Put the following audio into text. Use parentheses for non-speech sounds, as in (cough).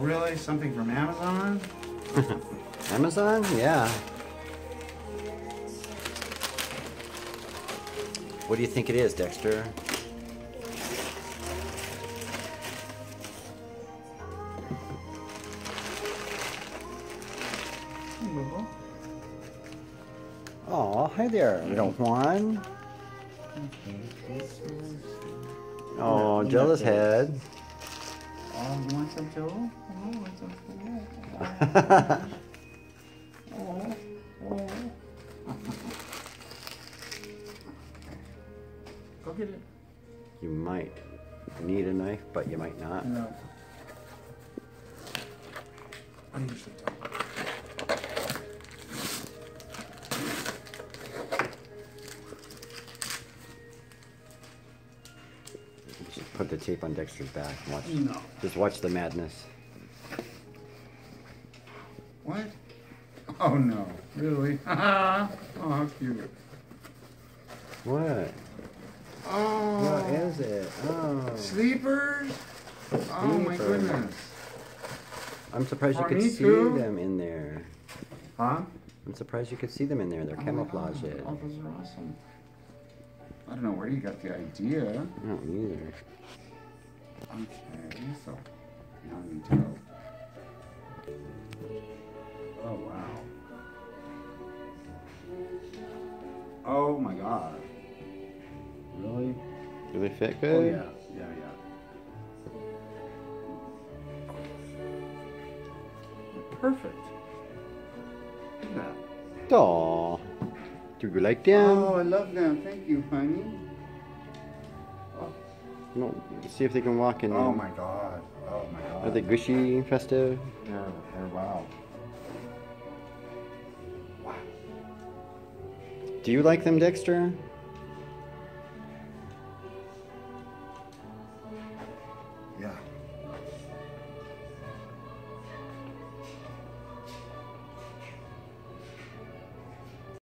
really? Something from Amazon? (laughs) Amazon? Yeah. What do you think it is, Dexter? Oh, hi there, little Juan. Oh, jealous head. Oh, you want some too? Go get it. You might need a knife, but you might not. No. I usually don't. Just put the tape on Dexter's back watch. No. Just watch the madness. What? Oh no. Really? (laughs) oh, how cute. What? Oh. What is it? Oh. Sleepers? Oh my goodness. I'm surprised you could see too? them in there. Huh? I'm surprised you could see them in there. They're Oh camouflaged. Oh, those are awesome. I don't know where you got the idea. I don't either. Okay, so now we go. Oh my god. Really? Do they fit Oh good? yeah, yeah, yeah. Perfect. Look at that. Aw. Do you like them? Oh, I love them. Thank you, honey. No, see if they can walk in Oh my god. Oh my god. Are they gushy, festive? They're, they're wow. Do you like them, Dexter? Yeah.